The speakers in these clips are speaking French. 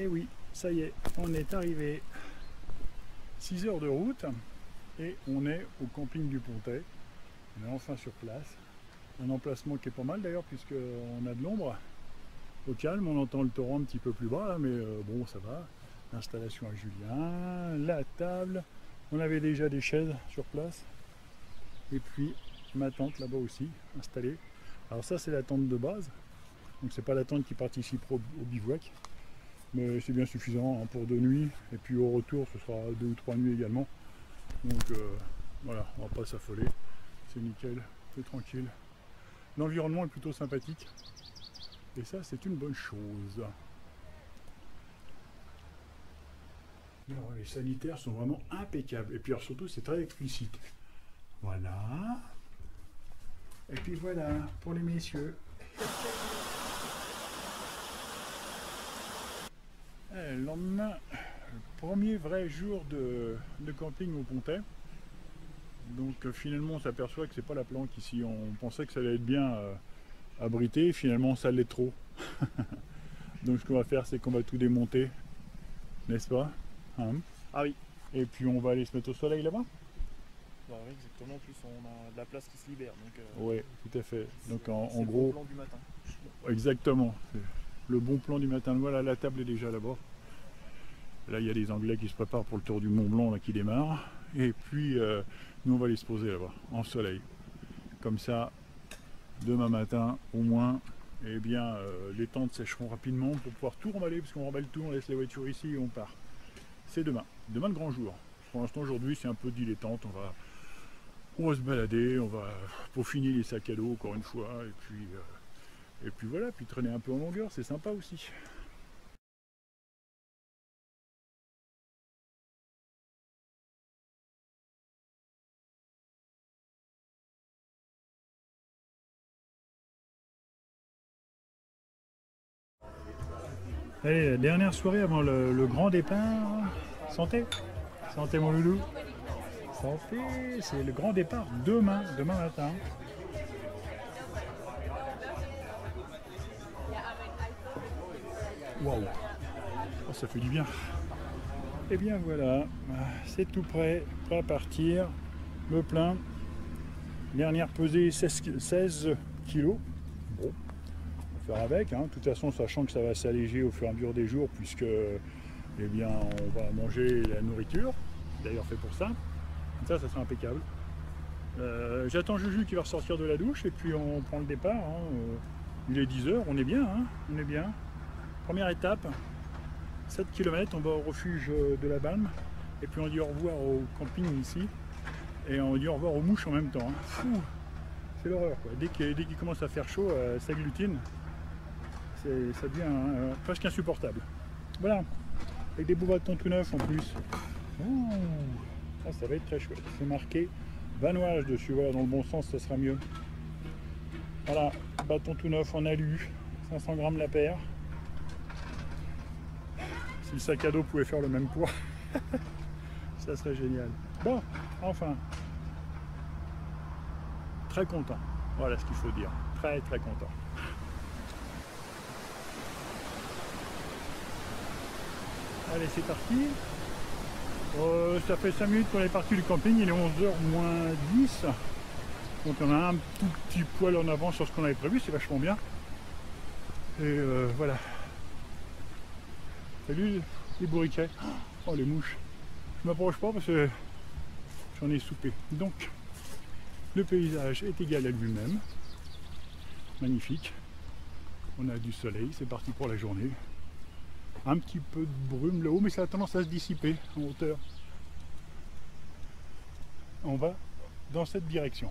Et oui, ça y est, on est arrivé. 6 heures de route et on est au camping du Pontet. On est enfin sur place. Un emplacement qui est pas mal d'ailleurs puisqu'on a de l'ombre. Au calme, on entend le torrent un petit peu plus bas mais euh, bon ça va. L'installation à Julien, la table. On avait déjà des chaises sur place. Et puis ma tente là-bas aussi installée. Alors ça c'est la tente de base. Donc c'est pas la tente qui participe au bivouac. Mais c'est bien suffisant hein, pour deux nuits. Et puis au retour ce sera deux ou trois nuits également. Donc euh, voilà, on va pas s'affoler. C'est nickel, c'est tranquille. L'environnement est plutôt sympathique. Et ça c'est une bonne chose. Les sanitaires sont vraiment impeccables. Et puis surtout c'est très explicite. Voilà. Et puis voilà, pour les messieurs. Le lendemain, le premier vrai jour de, de camping au Pontet. Donc euh, finalement on s'aperçoit que c'est pas la planque ici. On pensait que ça allait être bien euh, abrité, finalement ça l'est trop. Donc ce qu'on va faire c'est qu'on va tout démonter, n'est-ce pas Hein? Ah oui. Et puis on va aller se mettre au soleil là-bas Bah oui, exactement. En plus, on a de la place qui se libère. Donc, euh, Oui, tout à fait. Donc en, en le bon gros, plan du matin. Exactement. Le bon plan du matin. Voilà, la table est déjà là-bas. Là, il y a des Anglais qui se préparent pour le tour du Mont Blanc là, qui démarre. Et puis, euh, nous, on va aller se poser là-bas, en soleil. Comme ça, demain matin, au moins, eh bien, euh, les tentes sécheront rapidement pour pouvoir tout remballer, parce qu'on remballe tout, on laisse les voitures ici et on part. C'est demain. Demain, le grand jour. Pour l'instant, aujourd'hui, c'est un peu dilettante. On va, on va se balader, on va peaufiner les sacs à dos, encore une fois. Et puis... euh, et puis voilà, puis traîner un peu en longueur, c'est sympa aussi. Allez, dernière soirée avant le, le grand départ. Santé Santé mon loulou Santé C'est le grand départ demain, demain matin. Waouh Oh, Ça fait du bien. Et bien voilà, c'est tout prêt, prêt à partir. Me plein. Dernière pesée 16, ki- 16 kilos. Avec. hein. De toute façon, sachant que ça va s'alléger au fur et à mesure des jours, puisque eh bien, on va manger la nourriture, d'ailleurs fait pour ça. Ça, ça sera impeccable. Euh, J'attends Juju qui va ressortir de la douche et puis on prend le départ. hein. Euh, Il est 10h, on est bien, hein. on est bien. Première étape, 7 km, on va au refuge de la Balme et puis on dit au revoir au camping ici et on dit au revoir aux mouches en même temps. hein. C'est l'horreur quoi. Dès qu'il commence à faire chaud, euh, ça glutine. Ça devient hein, presque insupportable. Voilà, avec des beaux bâtons tout neufs en plus. Ah, ça va être très chouette. C'est marqué Vanoise dessus, voilà, dans le bon sens, ça sera mieux. Voilà, bâton tout neuf en alu, 500 grammes la paire. Si le sac à dos pouvait faire le même poids, ça serait génial. Bon, enfin, très content. Voilà ce qu'il faut dire. Très très content. Allez, c'est parti. Euh, ça fait 5 minutes qu'on est parti du camping, il est 11h moins 10. Donc on a un tout petit poil en avance sur ce qu'on avait prévu, c'est vachement bien. Et euh, voilà. Salut les bourriquets. Oh les mouches. Je m'approche pas parce que j'en ai soupé. Donc le paysage est égal à lui-même. Magnifique. On a du soleil, c'est parti pour la journée. Un petit peu de brume là-haut, mais ça a tendance à se dissiper en hauteur. On va dans cette direction.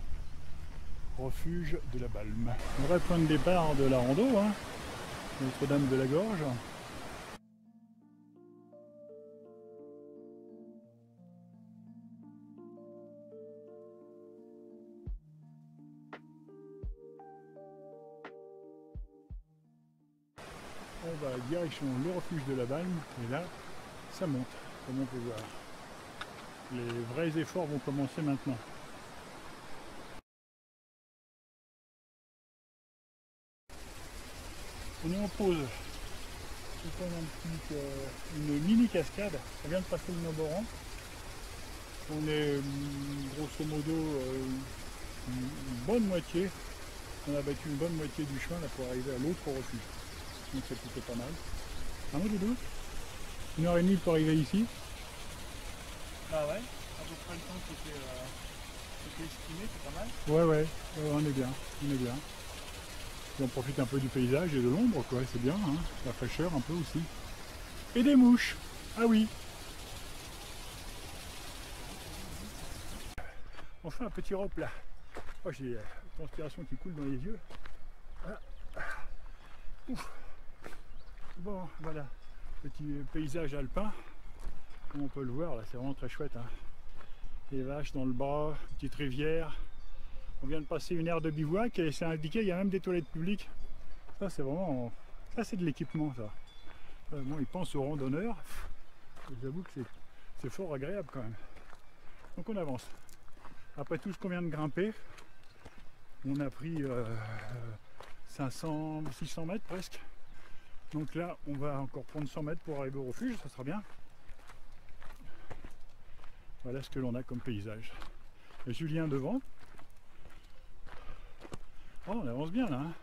Refuge de la Balme. Vrai point de départ de la rando, hein. Notre-Dame de la Gorge. Direction le refuge de la Balme et là, ça monte, comme on peut voir. Les vrais efforts vont commencer maintenant. On est en pause C'est un euh, une mini cascade. On vient de passer le Noboran. On est hum, grosso modo euh, une, une bonne moitié. On a battu une bonne moitié du chemin là, pour arriver à l'autre refuge. Donc c'est plutôt pas mal. Un mot doudou Une heure et demie pour arriver ici. Bah ouais, à peu près le temps qui était, euh, estimé, c'est pas mal. Ouais ouais, on est bien, on est bien. Et on profite un peu du paysage et de l'ombre quoi, c'est bien, hein. la fraîcheur un peu aussi. Et des mouches, ah oui. On fait un petit rop là. Oh, j'ai la transpiration qui coule dans les yeux. Ah, ah. Ouf. Bon, voilà, petit paysage alpin. Comme on peut le voir, là, c'est vraiment très chouette. hein. Les vaches dans le bas, petite rivière. On vient de passer une aire de bivouac et c'est indiqué, il y a même des toilettes publiques. Ça, c'est vraiment. Ça, c'est de l'équipement, ça. Euh, bon, ils pensent aux randonneurs. J'avoue que c'est- fort agréable quand même. Donc, on avance. Après tout ce qu'on vient de grimper, on a pris euh, 500, 600 mètres presque. Donc là, on va encore prendre 100 mètres pour arriver au refuge, ça sera bien. Voilà ce que l'on a comme paysage. Et Julien devant. Oh, on avance bien là. hein.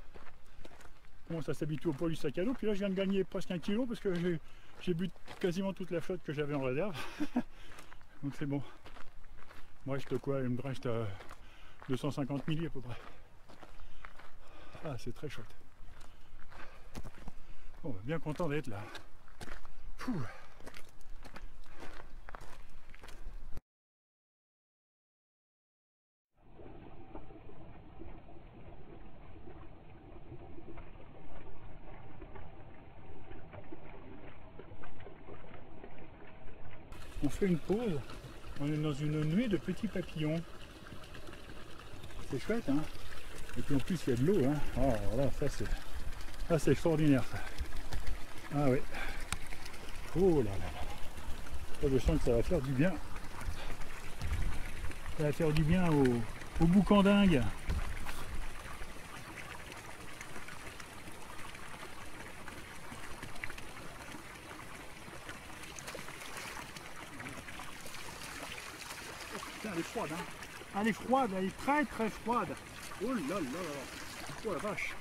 Bon, ça s'habitue au poids du sac à dos. Puis là, je viens de gagner presque un kilo parce que j'ai, bu quasiment toute la flotte que j'avais en réserve. Donc c'est bon. Il me reste quoi? Il me reste euh, 250 milli à peu près. Ah, c'est très chouette. Bon, bah, bien content d'être là. On fait une pause. On est dans une nuée de petits papillons. C'est chouette, hein Et puis en plus, il y a de l'eau, hein Oh, là, ça c'est extraordinaire, ça. Ah oui. Oh là là là. Je sens que ça va faire du bien. Ça va faire du bien au, au boucan dingue. Elle est froide, hein. Elle est froide, elle est très très froide. Oh là là là. Oh la vache.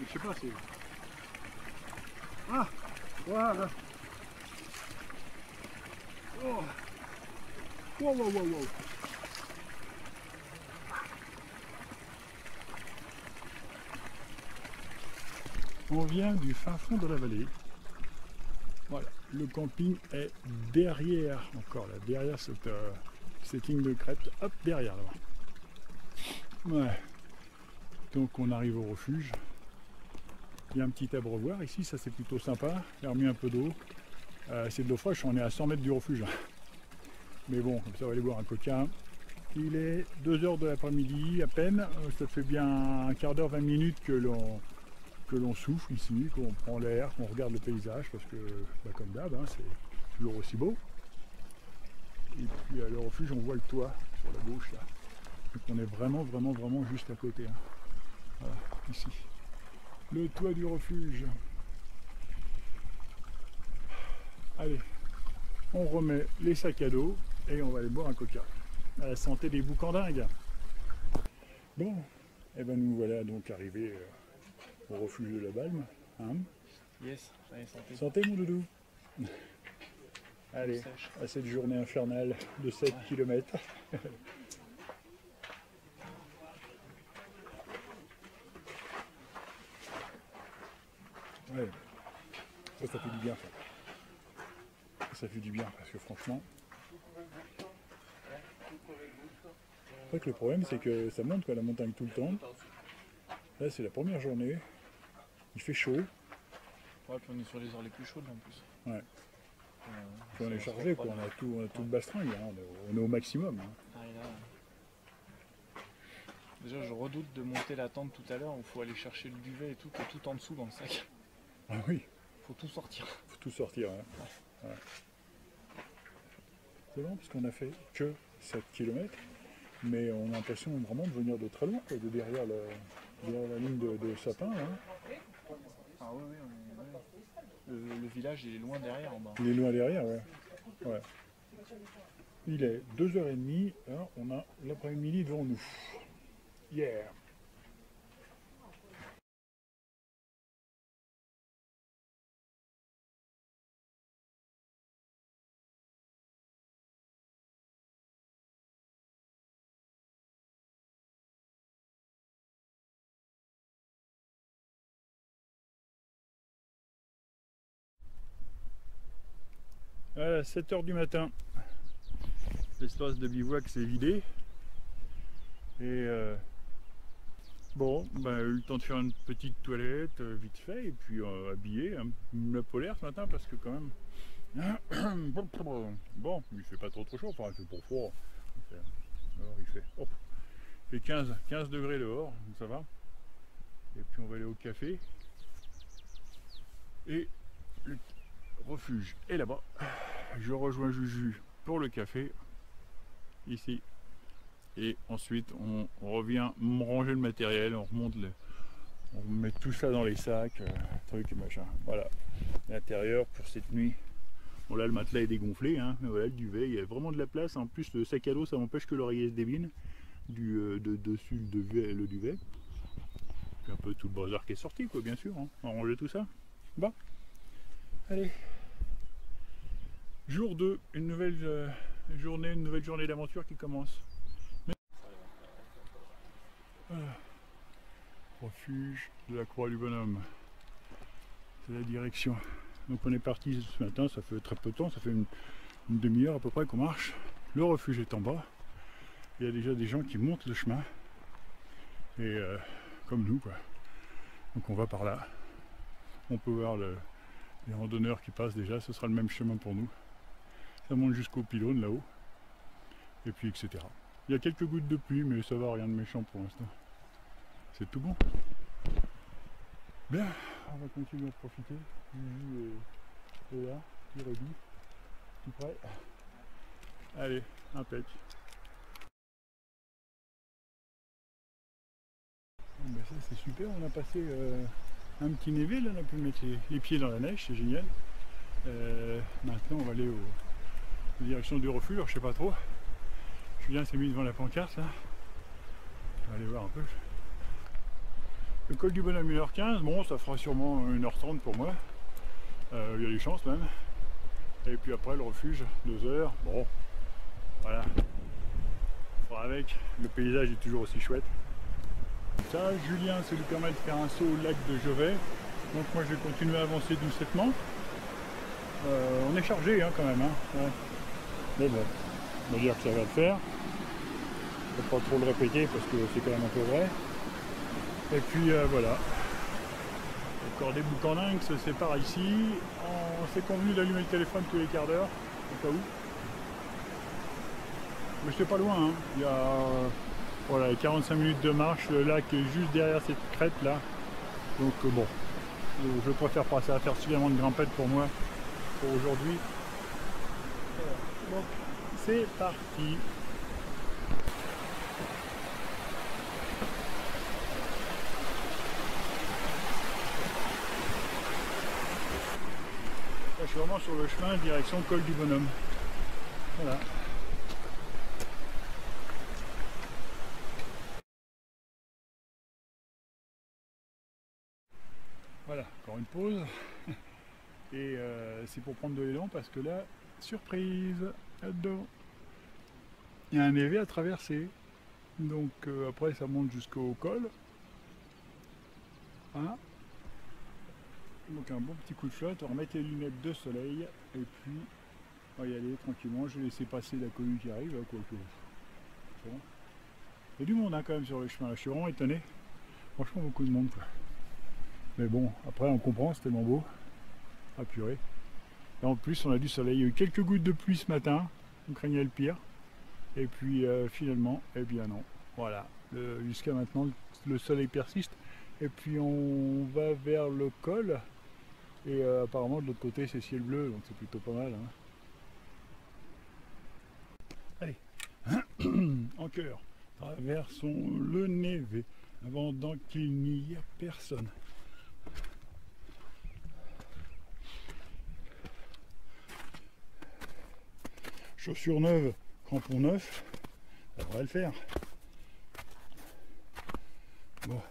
Je sais pas, c'est... Ah Voilà. Oh. Wow, wow, wow, wow. On vient du fin fond de la vallée. Voilà, le camping est derrière, encore là, derrière cette, cette ligne de crête, hop, derrière là. Ouais. Donc on arrive au refuge. Il y a un petit abreuvoir ici, ça c'est plutôt sympa. Il a remis un peu d'eau. Euh, c'est de l'eau fraîche, on est à 100 mètres du refuge. Mais bon, comme ça on va aller boire un coca. Il est 2h de l'après-midi à peine. Euh, Ça fait bien un quart d'heure, 20 minutes que l'on que l'on souffle ici, qu'on prend l'air, qu'on regarde le paysage, parce que bah, comme d'hab, hein, c'est toujours aussi beau. Et puis à le refuge, on voit le toit sur la gauche là. Donc on est vraiment, vraiment, vraiment juste à côté. hein. Ici. Le toit du refuge. Allez, on remet les sacs à dos et on va aller boire un coca. À la santé des boucans dingues. Bon, et ben nous voilà donc arrivés euh, au refuge de la Balme. hein. Yes, allez, santé. Santé mon doudou. Allez, à cette journée infernale de 7 km. Ouais, ça, ça fait du bien ça. Ça fait du bien parce que franchement. En fait, le problème c'est que ça monte quoi, la montagne tout le temps. Là c'est la première journée. Il fait chaud. Ouais, puis on est sur les heures les plus chaudes en plus. Ouais. Euh, Puis on est chargé, quoi. on a tout, on a tout le bastringue, hein. on, est, au- maximum. hein. Ah, là, Déjà, je redoute de monter la tente tout à l'heure il faut aller chercher le duvet et tout, qui est tout en dessous dans le sac. Ah oui, faut tout sortir. faut tout sortir. hein. Ouais. C'est bon, parce qu'on a fait que 7 km, mais on a l'impression vraiment de venir de très loin, quoi, de derrière, la ligne de, de sapin. hein. Ah oui, oui, on est- ouais. Le, le village il est loin derrière en bas. Il est loin derrière, ouais. ouais. Il est 2h30, hein, on a l'après-midi devant nous. Yeah Voilà, 7h du matin. L'espace de bivouac s'est vidé. Et euh, bon, ben, eu le temps de faire une petite toilette euh, vite fait et puis euh, habillé, un peu polaire ce matin parce que quand même. Bon, il fait pas trop trop chaud, enfin il fait pour froid. Alors il fait, hop, il fait 15, 15 degrés dehors, ça va. Et puis on va aller au café. Et le refuge est là-bas. Je rejoins Juju pour le café, ici. Et ensuite, on, revient ranger le matériel, on remonte le, on met tout ça dans les sacs, euh, trucs et machin. Voilà, l'intérieur pour cette nuit. Bon là, le matelas est dégonflé, hein, mais voilà, le duvet, il y a vraiment de la place. En plus, le sac à dos, ça m'empêche que l'oreiller se débine du, euh, de, dessus le duvet, le duvet. Un peu tout le bazar qui est sorti, quoi, bien sûr. Hein. On va ranger tout ça. Bon, allez. Jour 2, une nouvelle euh, journée, une nouvelle journée d'aventure qui commence. Voilà. Refuge de la Croix du Bonhomme. C'est la direction. Donc on est parti ce matin, ça fait très peu de temps, ça fait une, une demi-heure à peu près qu'on marche. Le refuge est en bas. Il y a déjà des gens qui montent le chemin. Et euh, comme nous quoi. Donc on va par là. On peut voir le- les randonneurs qui passent déjà, ce sera le même chemin pour nous. Ça monte jusqu'au pylône là-haut. Et puis etc. Il y a quelques gouttes de pluie, mais ça va, rien de méchant pour l'instant. C'est tout bon. Bien, on va continuer à profiter. Juju est, est là, tout ready, tout prêt. Allez, impec. Ben ça c'est super, on a passé euh, un petit névé, là, on a pu mettre les, pieds dans la neige, c'est génial. Euh, maintenant on va aller au, direction du refuge, je sais pas trop. Julien s'est mis devant la pancarte là. On va aller voir un peu. Le col du bonhomme 1h15, bon ça fera sûrement 1h30 pour moi. Euh, il y a des chances même. Et puis après le refuge, 2h, bon voilà. Fera avec, le paysage est toujours aussi chouette. Ça, Julien, ça lui permet de faire un saut au lac de Jovet. Donc moi je vais continuer à avancer doucettement. Euh, on est chargé hein, quand même. Hein. Mais bon, on va dire que ça va le faire. Je ne pas trop le répéter parce que c'est quand même un peu vrai. Et puis euh, voilà. Le en lynx c'est par ici. On s'est convenu d'allumer le téléphone tous les quarts d'heure, au cas où. Mais c'est pas loin, hein. il y a voilà, 45 minutes de marche, le lac est juste derrière cette crête là. Donc euh, bon, je préfère pas ça à faire suffisamment de grimpettes pour moi pour aujourd'hui. Donc c'est parti. Là, je suis vraiment sur le chemin direction col du bonhomme. Voilà. Voilà, encore une pause. Et euh, c'est pour prendre de l'élan parce que là, surprise, là-dedans, il y a un élevé à traverser. Donc euh, après, ça monte jusqu'au col. Hein donc un bon petit coup de flotte, on remet les lunettes de soleil et puis on va y aller tranquillement. Je vais laisser passer la commune qui arrive, quoi que. Il y a du monde hein, quand même sur le chemin, je suis vraiment étonné. Franchement beaucoup de monde. Mais bon, après on comprend, c'est tellement beau. Ah purée. Et en plus on a du soleil, il y a eu quelques gouttes de pluie ce matin, on craignait le pire. Et puis euh, finalement, eh bien non. Voilà. Jusqu'à maintenant, le soleil persiste. Et puis on va vers le col. Et euh, apparemment de l'autre côté c'est ciel bleu, donc c'est plutôt pas mal. hein. Allez. en cœur. Traversons le névé avant qu'il n'y ait personne. Chaussures neuves, crampons neufs, ça devrait le faire. Bon.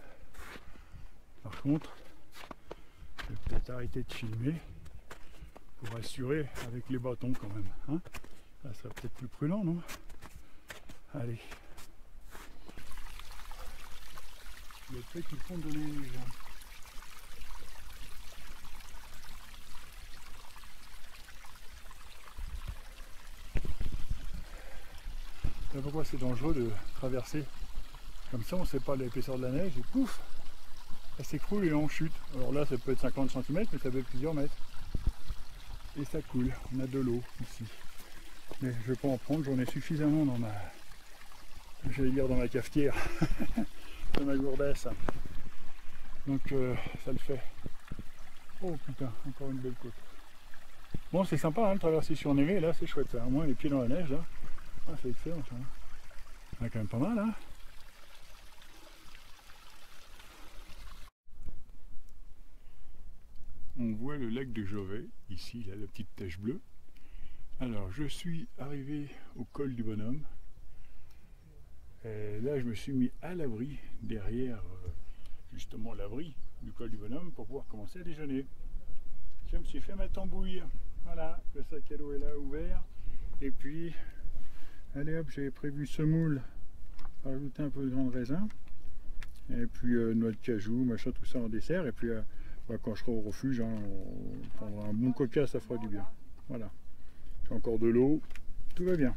Par contre, je vais peut-être arrêter de filmer pour assurer avec les bâtons quand même. Hein ça serait peut-être plus prudent, non? Allez. Le fait qu'ils font. C'est dangereux de traverser comme ça, on ne sait pas l'épaisseur de la neige et pouf, elle s'écroule et on chute. Alors là, ça peut être 50 cm, mais ça peut être plusieurs mètres. Et ça coule, on a de l'eau ici. Mais je vais pas en prendre, j'en ai suffisamment dans ma, j'allais dire dans ma cafetière, dans ma gourdasse. Donc euh, ça le fait. Oh putain, encore une belle côte. Bon, c'est sympa hein, de traverser sur névé, là c'est chouette ça. Au moins les pieds dans la neige là. Ah, c'est excellent quand même pas mal hein. On voit le lac de Jovet, ici, là, la petite tache bleue. Alors, je suis arrivé au col du bonhomme. Là, je me suis mis à l'abri, derrière euh, justement l'abri du col du bonhomme, pour pouvoir commencer à déjeuner. Je me suis fait ma tambouille. Voilà, le sac à dos est là ouvert. Et puis, allez hop, j'avais prévu semoule, rajouter un peu de grain raisin. Et puis euh, noix de cajou, machin, tout ça en dessert. Et puis euh, quand je serai au refuge, hein, on prendra un bon coca, ça fera du bien. Voilà. J'ai encore de l'eau, tout va bien.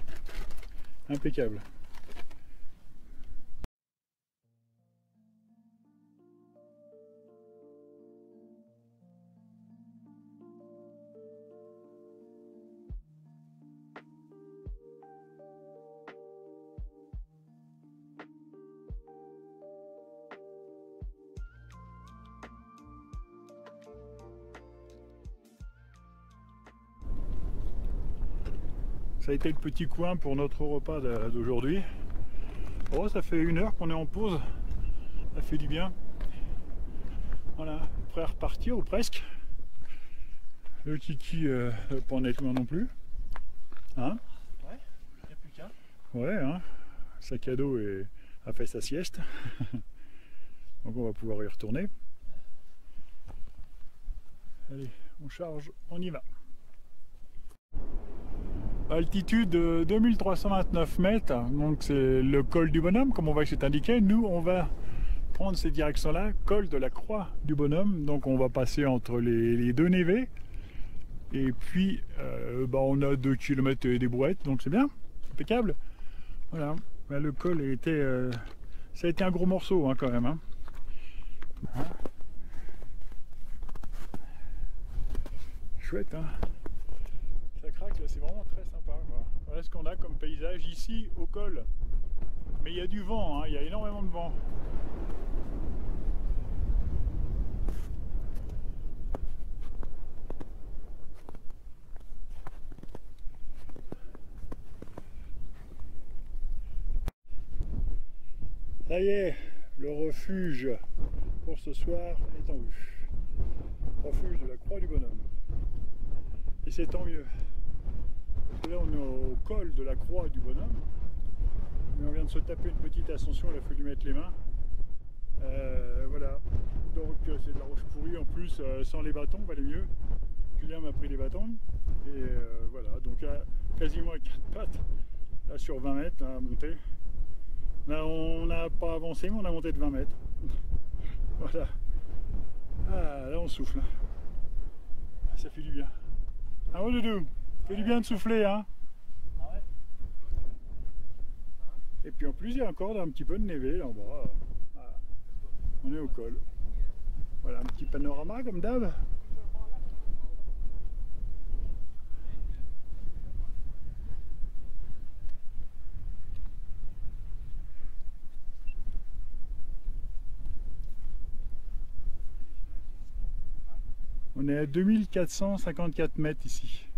Impeccable. Ça a été le petit coin pour notre repas d'aujourd'hui. Oh, ça fait une heure qu'on est en pause. Ça fait du bien. Voilà, prêt à repartir ou presque. Le kiki, euh, pas loin non plus. Hein? Ouais, il a plus qu'un. Ouais, hein. Sac à dos et a fait sa sieste. Donc on va pouvoir y retourner. Allez, on charge, on y va altitude 2329 mètres, donc c'est le col du bonhomme, comme on que c'est indiqué. Nous, on va prendre cette direction-là, col de la croix du bonhomme, donc on va passer entre les, deux névés. Et puis, euh, bah, on a 2 km et des brouettes, donc c'est bien, impeccable. Voilà, bah, le col été, euh, ça a été un gros morceau hein, quand même. Hein. Chouette, hein c'est vraiment très sympa. Voilà ce qu'on a comme paysage ici au col. Mais il y a du vent, hein, il y a énormément de vent. Ça y est, le refuge pour ce soir est en vue. Refuge de la Croix du Bonhomme. Et c'est tant mieux là on est au col de la croix du bonhomme. Mais on vient de se taper une petite ascension, il a fallu mettre les mains. Euh, voilà. Donc euh, c'est de la roche pourrie en plus, euh, sans les bâtons, valait mieux. Julien m'a pris les bâtons. Et voilà, donc quasiment à 4 pattes, là sur 20 mètres à monter. Là on n'a pas avancé, mais on a monté de 20 mètres. voilà. Ah, là on souffle. Ça fait du bien. Ah ouais, Doudou fait du bien de souffler, hein ah ouais. Et puis en plus, il y a encore un petit peu de névé en bas. On est au col. Voilà, un petit panorama comme d'hab. On est à 2454 mètres ici.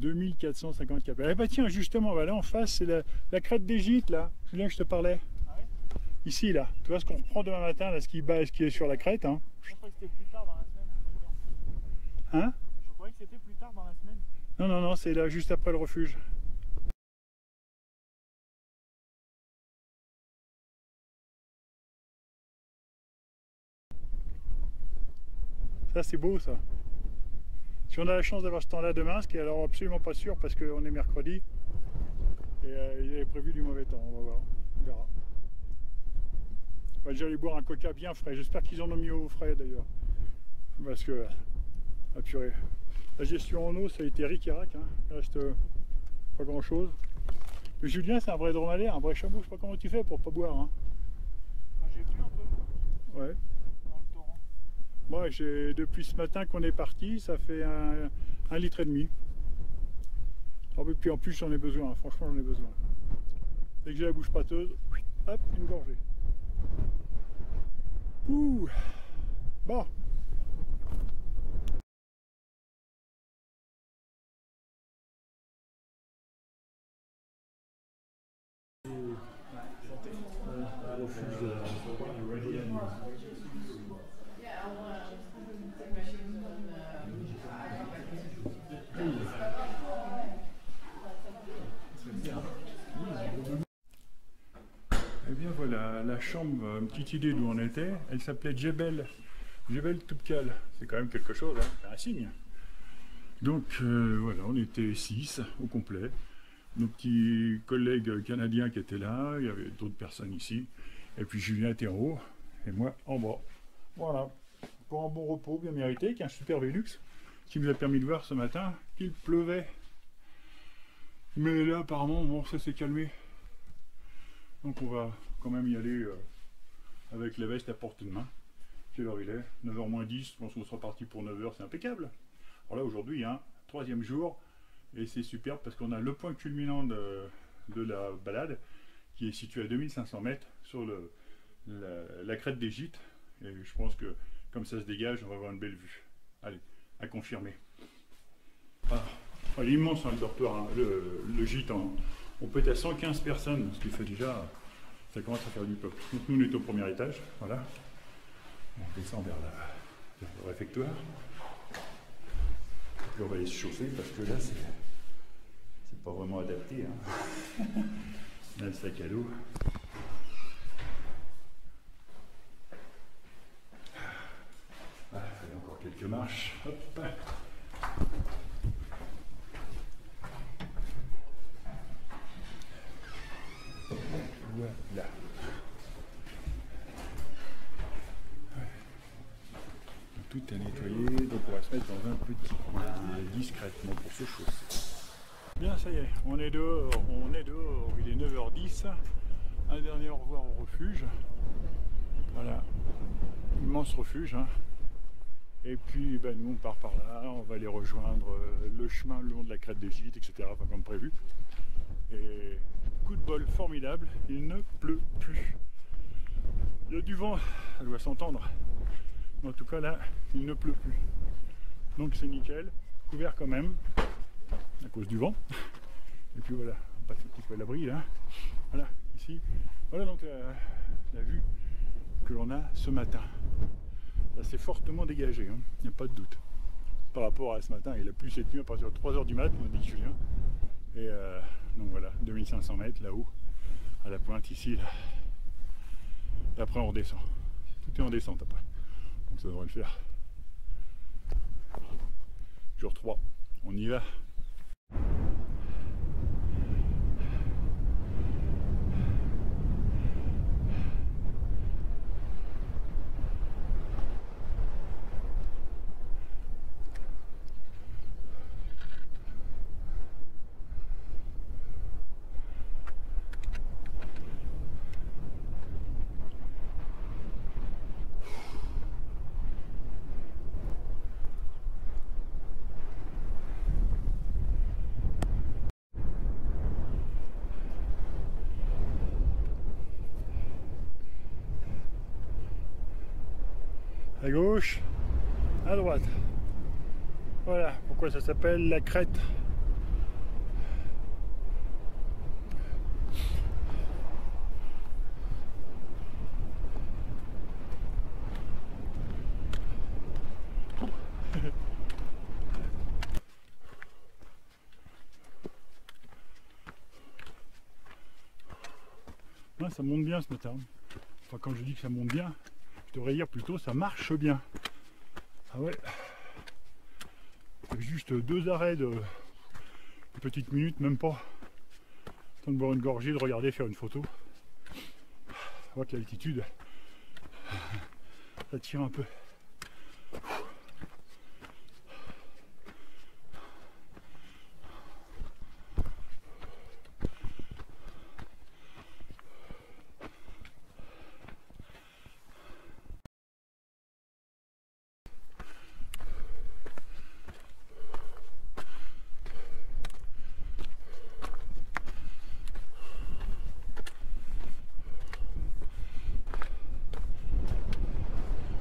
2454. Eh bah tiens, justement, là en face, c'est la, crête des gîtes, là. Julien, je te parlais. Ah Ici, là. Tu vois ce qu'on reprend demain matin, là, ce qui, ce qui est sur la crête. Hein. Je croyais que c'était plus tard dans la semaine. Hein? Je croyais que c'était plus tard dans la semaine. Non, non, non, c'est là, juste après le refuge. Ça, c'est beau, ça. Si on a la chance d'avoir ce temps-là demain, ce qui est alors absolument pas sûr parce qu'on est mercredi, et euh, il avait prévu du mauvais temps, on va voir, on verra. On va déjà aller boire un coca bien frais. J'espère qu'ils en ont mis au frais d'ailleurs. Parce que, ah purée, la gestion en eau, ça a été ric et rac. Hein. Il reste euh, pas grand chose. Mais Julien, c'est un vrai dromadaire, un vrai chameau. Je sais pas comment tu fais pour pas boire. Hein. J'ai bu un peu Ouais. Moi, j'ai depuis ce matin qu'on est parti, ça fait un, litre et demi. Oh, mais puis en plus, j'en ai besoin. hein. Franchement, j'en ai besoin. Dès que j'ai la bouche pâteuse, hop, une gorgée. Ouh. Bon bien voilà, chambre, une petite idée d'où on était, elle s'appelait Djebel. Djebel Toubkal, c'est quand même quelque chose, hein, c'est un signe. Donc euh, voilà, on était six au complet. Nos petits collègues canadiens qui étaient là, il y avait d'autres personnes ici. Et puis Julien était en haut, et moi en bas. Voilà, pour un bon repos bien mérité, avec un super Velux qui nous a permis de voir ce matin qu'il pleuvait. Mais là apparemment, bon, ça s'est calmé. Donc on va quand même y aller euh, avec la veste à portée de main. Quelle heure il est? 9h moins 10, je pense qu'on sera parti pour 9h, c'est impeccable. Alors là aujourd'hui, hein, troisième jour, et c'est superbe parce qu'on a le point culminant de, la balade qui est situé à 2500 mètres sur le, la, crête des gîtes. Et je pense que comme ça se dégage, on va avoir une belle vue. Allez, à confirmer. Ah, il est immense hein, le dortoir, le, gîte. on peut être à 115 personnes, ce qui fait déjà, ça commence à faire du peuple. Donc nous on est au premier étage, voilà. On descend vers, le réfectoire. Et on va aller se chauffer parce que là c'est, pas vraiment adapté. Hein. Là le sac à dos. Ah, il a encore quelques marches. Hop. Voilà. Tout est nettoyé, donc on va se mettre dans un petit coin euh, discrètement pour se chausser. Bien, ça y est, dehors, on est dehors, il est 9h10. Un dernier au revoir au refuge. Voilà, immense refuge. hein. Et puis, ben, nous, on part par là, on va aller rejoindre euh, le chemin le long de la crête des gîtes, etc., enfin, comme prévu. Et coup de bol formidable, il ne pleut plus. Il y a du vent, ça doit s'entendre. Mais en tout cas là, il ne pleut plus. Donc c'est nickel, couvert quand même, à cause du vent. Et puis voilà, on passe un petit peu à l'abri là. Voilà, ici. Voilà donc la, vue que l'on a ce matin. Ça fortement dégagé, hein, il n'y a pas de doute. Par rapport à ce matin, il a plu cette nuit à partir de 3h du mat, m'a dit Julien. Et euh, donc voilà, 2500 mètres là-haut, à la pointe ici. Là. Et après on redescend. Tout est en descente après. Donc ça devrait le faire. Jour 3, on y va. ça s'appelle la crête. ça monte bien ce matin. Enfin, quand je dis que ça monte bien, je devrais dire plutôt ça marche bien. Ah ouais. Juste deux arrêts de une petite minute, même pas. Temps de boire une gorgée, de regarder, faire une photo. On voit que l'altitude, ça un peu.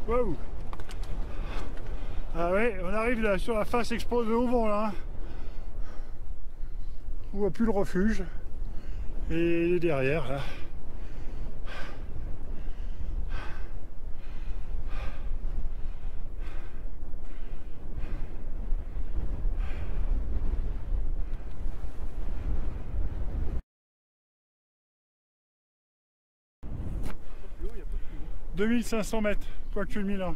Waouh Ah ouais, on arrive là sur la face exposée au vent là. On voit plus le refuge. Et derrière là. Plus haut, il y a pas de plus haut. 2500 mètres, point culminant.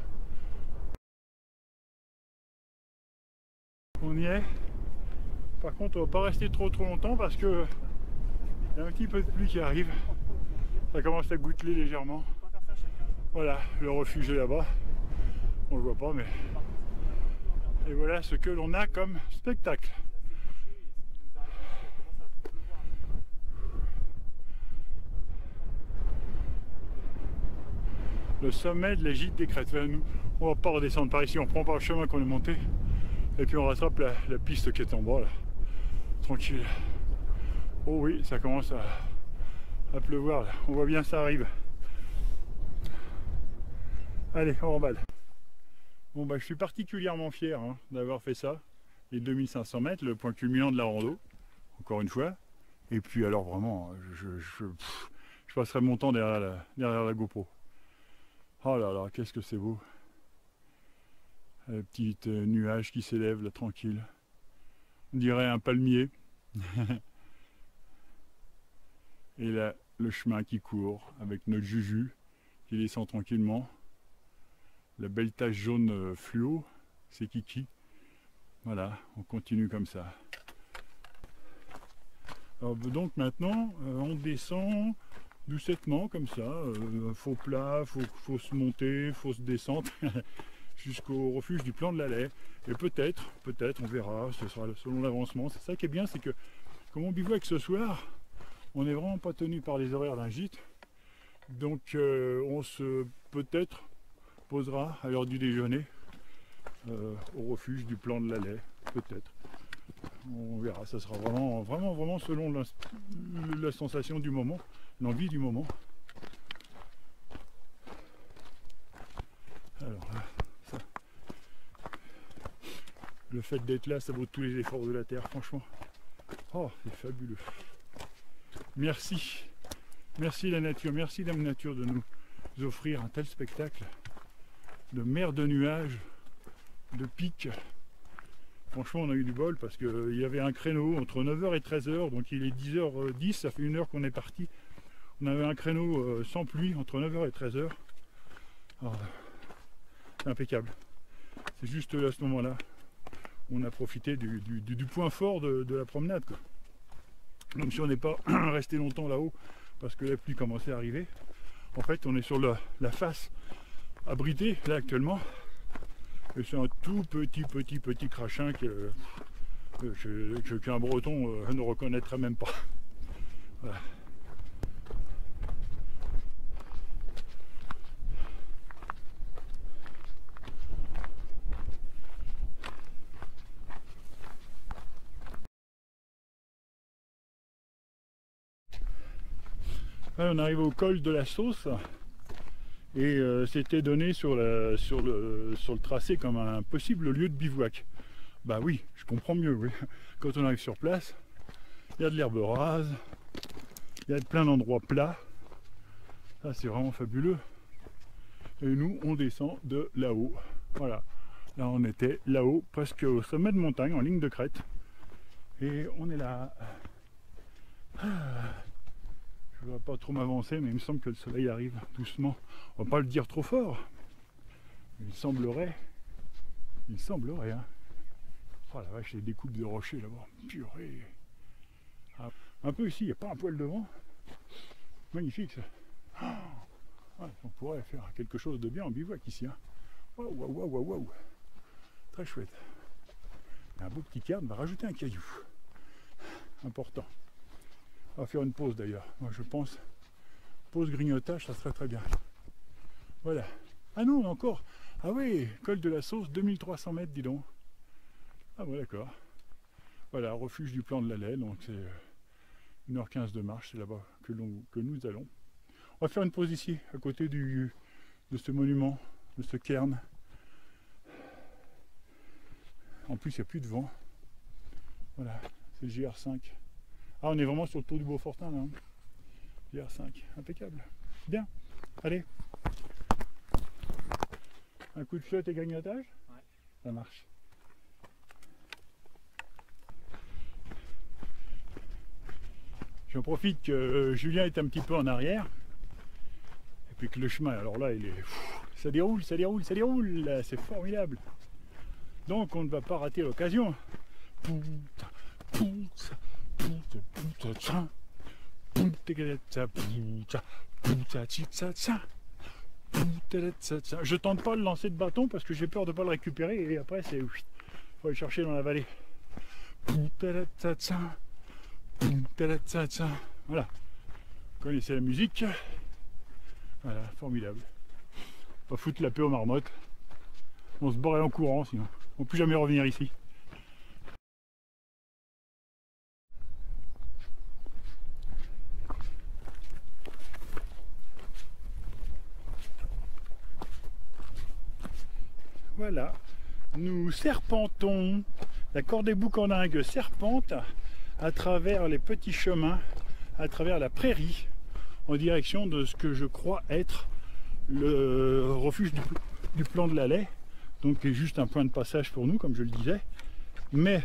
On y est. Par contre, on va pas rester trop trop longtemps parce que il y a un petit peu de pluie qui arrive. Ça commence à goutteler légèrement. Voilà, le refuge est là-bas. On le voit pas, mais. Et voilà ce que l'on a comme spectacle. Le sommet de la gîte des crêtes. Enfin, nous, on va pas redescendre par ici, on prend par le chemin qu'on est monté. Et puis on rattrape la, piste qui est en bas là. Tranquille. Oh oui, ça commence à, pleuvoir là. On voit bien ça arrive. Allez, on remballe. Bon bah je suis particulièrement fier hein, d'avoir fait ça. Les 2500 mètres, le point culminant de la rando, encore une fois. Et puis alors vraiment, je, je passerai mon temps derrière la, derrière la GoPro. Oh là là, qu'est-ce que c'est beau. Un petit euh, nuage qui s'élève là tranquille. On dirait un palmier. Et là, le chemin qui court avec notre Juju qui descend tranquillement. La belle tache jaune euh, fluo, c'est Kiki. Voilà, on continue comme ça. Alors, donc maintenant, euh, on descend doucettement comme ça. euh, faux plat, faut, faut se monter, faut se descendre jusqu'au refuge du plan de la Laie. Et peut-être, peut-être, on verra, ce sera selon l'avancement. C'est ça qui est bien, c'est que comme on bivouac ce soir, on n'est vraiment pas tenu par les horaires d'un gîte. Donc euh, on se peut-être posera à l'heure du déjeuner euh, au refuge du plan de la Laie. Peut-être. On verra, ça sera vraiment, vraiment, vraiment selon la sensation du moment, l'envie du moment. Alors là, ça, le fait d'être là, ça vaut tous les efforts de la terre, franchement. Oh, c'est fabuleux. Merci. Merci la nature, merci Dame Nature de nous offrir un tel spectacle de mer de nuages, de pics. Franchement, on a eu du bol parce qu'il y avait un créneau entre 9h et 13h, donc il est 10h10, ça fait une heure qu'on est parti. On avait un créneau euh, sans pluie entre 9h et 13h. Alors, c'est impeccable. C'est juste à ce moment-là on a profité du, point fort de, la promenade. quoi. Donc si on n'est pas resté longtemps là-haut parce que la pluie commençait à arriver, en fait on est sur la, face abritée là actuellement. Et c'est un tout petit petit petit crachin que, euh, qu'un breton euh, ne reconnaîtrait même pas. On arrive au col de la sauce et euh, c'était donné sur, la- sur le, sur le tracé comme un possible lieu de bivouac. Bah oui, je comprends mieux, oui. Quand on arrive sur place, il y a de l'herbe rase, il y a plein d'endroits plats. Ça c'est vraiment fabuleux. Et nous, on descend de là-haut. Voilà. Là, on était là-haut, presque au sommet de montagne, en ligne de crête. Et on est là. Ah. Je ne vais pas trop m'avancer, mais il me semble que le soleil arrive doucement. On va pas le dire trop fort. Il semblerait. Il semblerait, hein. Oh la vache, les découpes de rochers là-bas. Purée. Ah, un peu ici, il n'y a pas un poil de vent. Magnifique ça. Ah, on pourrait faire quelque chose de bien en bivouac ici. Hein. Waouh, waouh, waouh, waouh. Très chouette. Un beau petit cairn va rajouter un caillou. Important. On va faire une pause d'ailleurs. Moi je pense. Pause grignotage, ça serait très bien. Voilà. Ah non, encore. Ah oui, col de la sauce, 2300 mètres, dis donc. Ah bon, d'accord. Voilà, refuge du plan de la laine, donc c'est 1h15 de marche, c'est là-bas que, nous allons. On va faire une pause ici, à côté de ce monument, de ce cairn. En plus, il n'y a plus de vent. Voilà, c'est le GR5. Ah, on est vraiment sur le tour du Beaufortin là. Hein. GR5, impeccable. Bien, allez. Un coup de flotte et grignotage Ouais. Ça marche. J'en profite que euh, Julien est un petit peu en arrière. Et puis que le chemin, alors là, il est. Ça déroule, ça déroule, ça déroule. C'est formidable. Donc on ne va pas rater l'occasion. Je tente pas de lancer de bâton parce que j'ai peur de pas le récupérer et après c'est faut aller chercher dans la vallée. Voilà. Vous connaissez la musique. Voilà, formidable. On va foutre la paix aux marmottes. On se barrer en courant sinon. On ne peut plus jamais revenir ici. Voilà, nous serpentons. La corde des boucandingues serpente à travers les petits chemins, à travers la prairie, en direction de ce que je crois être le refuge du, plan de la lait, donc qui est juste un point de passage pour nous, comme je le disais. Mais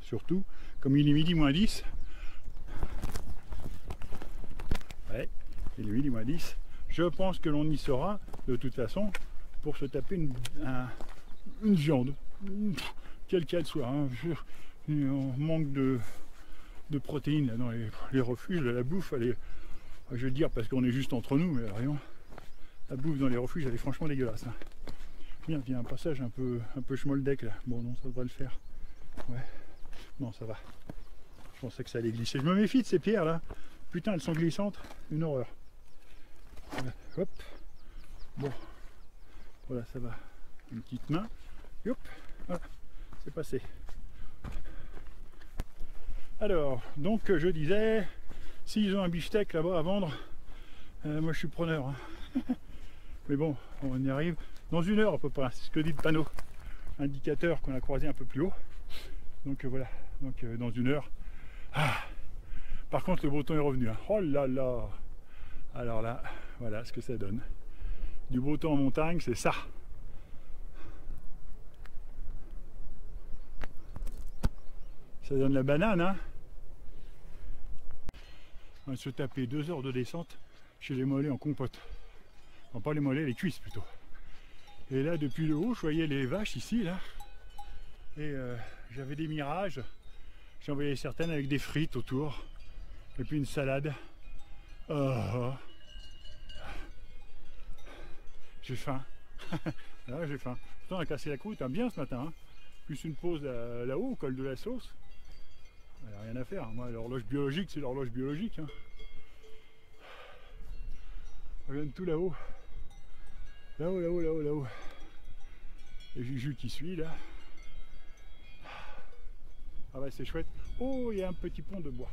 surtout, comme il est midi moins 10, ouais, il est midi moins 10, je pense que l'on y sera de toute façon pour se taper une, viande, quelle qu'elle soit. Hein. On manque de, protéines dans les, refuges, la bouffe, elle est, je le dire parce qu'on est juste entre nous, mais rien. La bouffe dans les refuges, elle est franchement dégueulasse. Hein. Bien, il y a un passage un peu, un peu là. Bon, non, ça devrait le faire. Ouais. Non, ça va. Je pensais que ça allait glisser. Je me méfie de ces pierres là. Putain, elles sont glissantes. Une horreur. Hop. Bon. Voilà, ça va. Une petite main. Hop. Voilà. C'est passé. Alors, donc je disais, s'ils ont un beefsteak là-bas à vendre, euh, moi je suis preneur. Hein. Mais bon, on y arrive dans une heure à peu près, c'est ce que dit le panneau indicateur qu'on a croisé un peu plus haut. Donc euh, voilà, donc euh, dans une heure. Ah. Par contre le beau temps est revenu. Hein. Oh là là Alors là, voilà ce que ça donne. Du beau temps en montagne, c'est ça. Ça donne la banane, hein On va se taper deux heures de descente chez les mollets en compote. Non, pas les mollets, les cuisses plutôt. Et là, depuis le haut, je voyais les vaches ici, là. Et euh, j'avais des mirages. J'en voyais certaines avec des frites autour. Et puis une salade. Oh. J'ai faim. là, j'ai faim. Pourtant, on a cassé la croûte hein, bien ce matin. Hein. Plus une pause là-haut, au col de la sauce. N'y a rien à faire. Moi, l'horloge biologique, c'est l'horloge biologique. Hein. On vient de tout là-haut. Là-haut, là-haut, là-haut, là-haut. Et Juju qui suit là. Ah ouais, c'est chouette. Oh, il y a un petit pont de bois.